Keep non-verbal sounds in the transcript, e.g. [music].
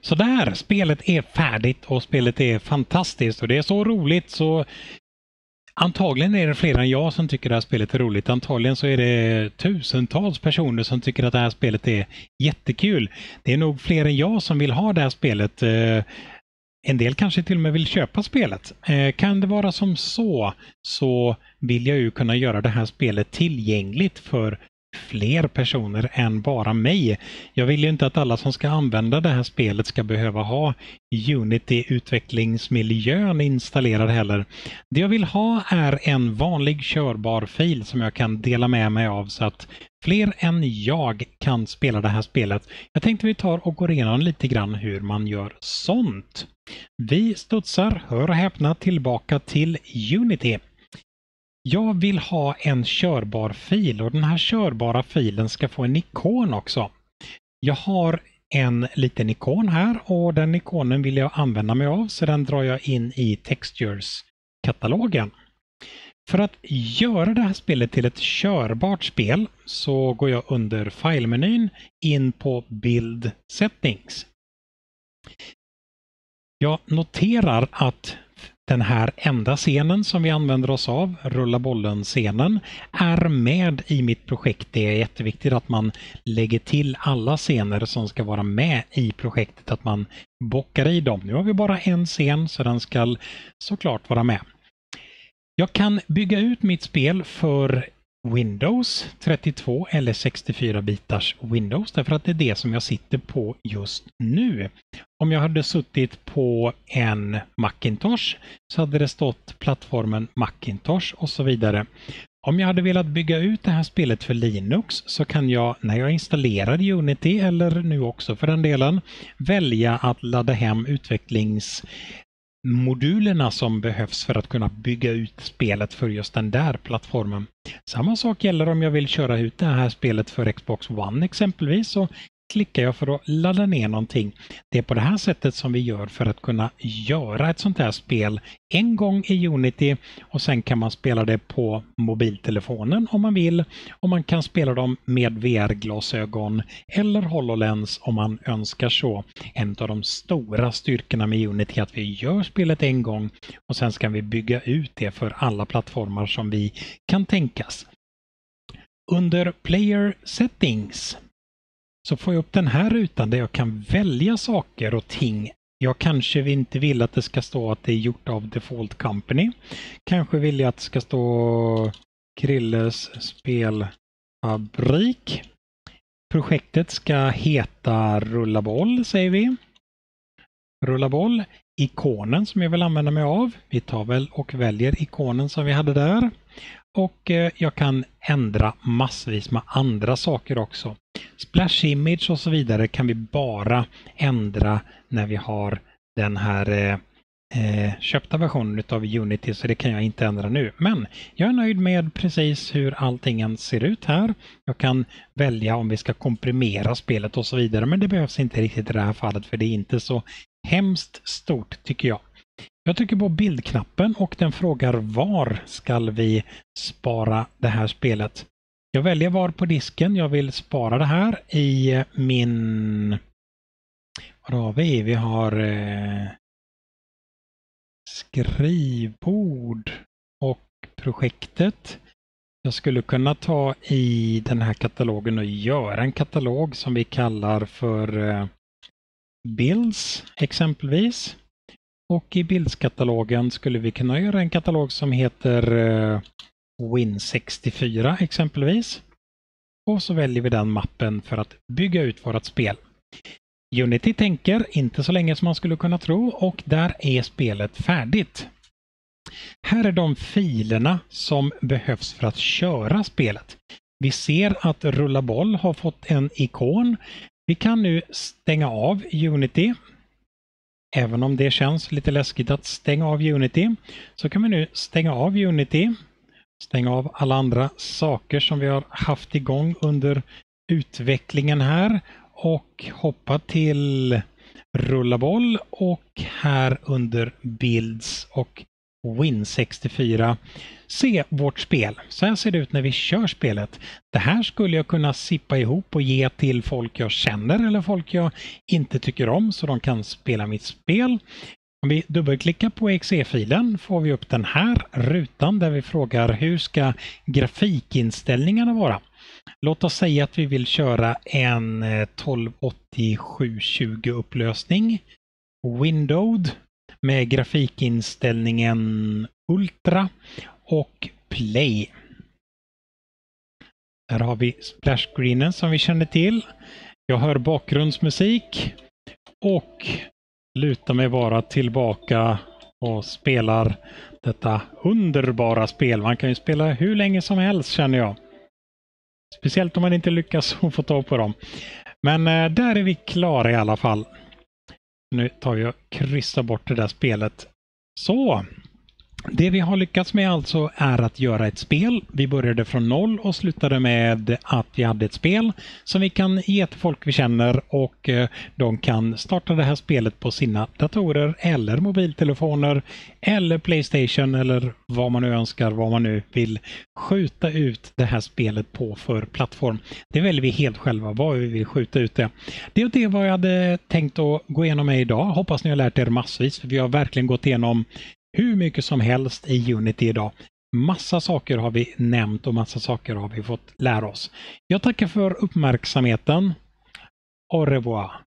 Sådär, spelet är färdigt och spelet är fantastiskt och det är så roligt så Antagligen är det fler än jag som tycker det här spelet är roligt. Antagligen så är det tusentals personer som tycker att det här spelet är jättekul. Det är nog fler än jag som vill ha det här spelet. Eh, en del kanske till och med vill köpa spelet. Eh, kan det vara som så, så vill jag ju kunna göra det här spelet tillgängligt för fler personer än bara mig. Jag vill ju inte att alla som ska använda det här spelet ska behöva ha Unity-utvecklingsmiljön installerad heller. Det jag vill ha är en vanlig körbar fil som jag kan dela med mig av så att fler än jag kan spela det här spelet. Jag tänkte vi tar och går igenom lite grann hur man gör sånt. Vi studsar, hör och häpna, tillbaka till Unity. Jag vill ha en körbar fil och den här körbara filen ska få en ikon också. Jag har en liten ikon här och den ikonen vill jag använda mig av så den drar jag in i Textures-katalogen. För att göra det här spelet till ett körbart spel så går jag under File-menyn in på Build Settings. Jag noterar att den här enda scenen som vi använder oss av, rulla bollen-scenen, är med i mitt projekt. Det är jätteviktigt att man lägger till alla scener som ska vara med i projektet, att man bockar i dem. Nu har vi bara en scen så den ska såklart vara med. Jag kan bygga ut mitt spel för Windows 32 eller 64 bitars Windows därför att det är det som jag sitter på just nu. Om jag hade suttit på en Macintosh så hade det stått plattformen Macintosh och så vidare. Om jag hade velat bygga ut det här spelet för Linux så kan jag när jag installerar Unity eller nu också för den delen välja att ladda hem utvecklings modulerna som behövs för att kunna bygga ut spelet för just den där plattformen. Samma sak gäller om jag vill köra ut det här spelet för Xbox One exempelvis. Så klickar jag för att ladda ner någonting. Det är på det här sättet som vi gör för att kunna göra ett sånt här spel en gång i Unity och sen kan man spela det på mobiltelefonen om man vill och man kan spela dem med VR-glasögon eller HoloLens om man önskar så. En av de stora styrkorna med Unity är att vi gör spelet en gång och sen ska vi bygga ut det för alla plattformar som vi kan tänkas. Under Player Settings så får jag upp den här rutan där jag kan välja saker och ting. Jag kanske inte vill att det ska stå att det är gjort av Default Company. Kanske vill jag att det ska stå Krilles spelfabrik. Projektet ska heta Rulla boll, säger vi. Rulla boll. Ikonen som jag vill använda mig av. Vi tar väl och väljer ikonen som vi hade där. Och eh, jag kan ändra massvis med andra saker också. Splash image och så vidare kan vi bara ändra när vi har den här eh, eh köpta versionen av Unity så det kan jag inte ändra nu. Men jag är nöjd med precis hur allting ser ut här. Jag kan välja om vi ska komprimera spelet och så vidare men det behövs inte riktigt i det här fallet för det är inte så hemskt stort tycker jag. Jag trycker på bildknappen och den frågar var ska vi spara det här spelet. Jag väljer var på disken jag vill spara det här i min... Vad har vi? Vi har eh, skrivbord och projektet. Jag skulle kunna ta i den här katalogen och göra en katalog som vi kallar för eh, Bills exempelvis. Och i bildskatalogen skulle vi kunna göra en katalog som heter eh, Win64 exempelvis. Och så väljer vi den mappen för att bygga ut vårt spel. Unity tänker inte så länge som man skulle kunna tro och där är spelet färdigt. Här är de filerna som behövs för att köra spelet. Vi ser att Rulla boll har fått en ikon. Vi kan nu stänga av Unity Även om det känns lite läskigt att stänga av Unity så kan vi nu stänga av Unity, stänga av alla andra saker som vi har haft igång under utvecklingen här och hoppa till rulla boll och här under Builds och Win64 se vårt spel. Så här ser det ut när vi kör spelet. Det här skulle jag kunna sippa ihop och ge till folk jag känner eller folk jag inte tycker om så de kan spela mitt spel. Om vi dubbelklickar på exe-filen får vi upp den här rutan där vi frågar hur ska grafikinställningarna vara? Låt oss säga att vi vill köra en eh, 1280-720 upplösning. Windowed med grafikinställningen Ultra och Play. Här har vi splash-screenen som vi känner till. Jag hör bakgrundsmusik och lutar mig bara tillbaka och spelar detta underbara spel. Man kan ju spela hur länge som helst känner jag. Speciellt om man inte lyckas [laughs] få tag på dem. Men eh, där är vi klara i alla fall. Nu tar vi och kryssar bort det där spelet. Så, det vi har lyckats med alltså är att göra ett spel. Vi började från noll och slutade med att vi hade ett spel som vi kan ge till folk vi känner och eh, de kan starta det här spelet på sina datorer eller mobiltelefoner eller Playstation eller vad man nu önskar, vad man nu vill skjuta ut det här spelet på för plattform. Det väljer vi helt själva, vad vi vill skjuta ut det. Det är det vad jag hade tänkt att gå igenom med idag. Hoppas ni har lärt er massvis. Vi har verkligen gått igenom hur mycket som helst i Unity idag. Massa saker har vi nämnt och massa saker har vi fått lära oss. Jag tackar för uppmärksamheten. Au revoir!